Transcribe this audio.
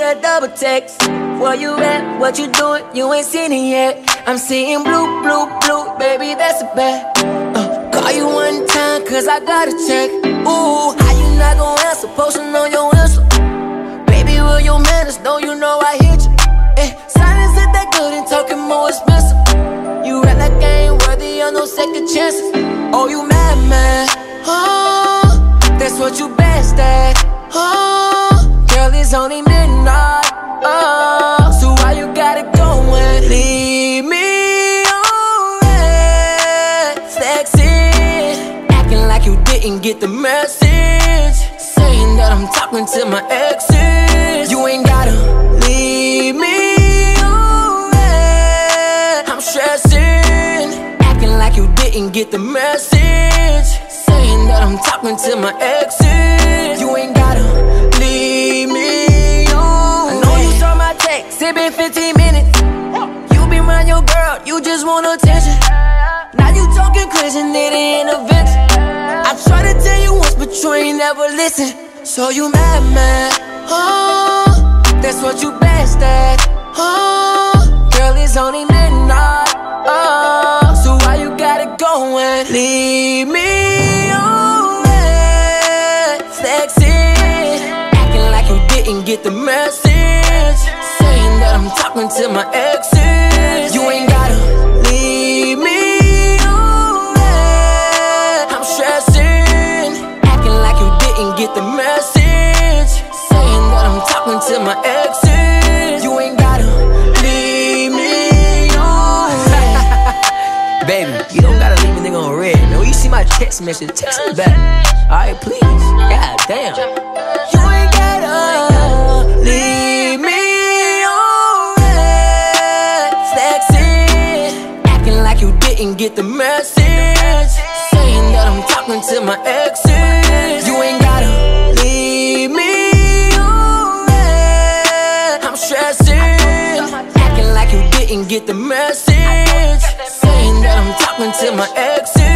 a double text. Where you at? What you doing? You ain't seen it yet. I'm seeing blue, blue, blue, baby, that's a bet. Uh, call you one time, cause I gotta check. Ooh, how you not gon' answer? Posting on your answer. Baby, will your manners know you know I hit you? Eh, silence is that good and talking more expensive. You act like I ain't worthy of no second chances. Oh, you mad, man? Oh, that's what you best at. Oh, girl, it's only midnight. Didn't get the message. Saying that I'm talking to my exes. You ain't gotta leave me read. I'm stressing, acting like you didn't get the message. Saying that I'm talking to my exes. You ain't gotta leave me on. I know you saw my text, it been 15 minutes. You be around your girl, you just want attention. Now you talking crazy, nitty in a vent. I try you ain't never listen. So you mad, man? Oh, that's what you best at. Oh, girl, it's only midnight. Oh, so why you gotta go and leave me on read? Acting like you didn't get the message. Saying that I'm talking to my exes. Baby, you don't gotta leave me nigga on read. Man, when you see my text message, text me back. Alright, please. God damn. You ain't gotta leave me on read. Flexing, acting like you didn't get the message. Saying that I'm talking to my exes. You didn't get the message. Saying that I'm talking to my exes.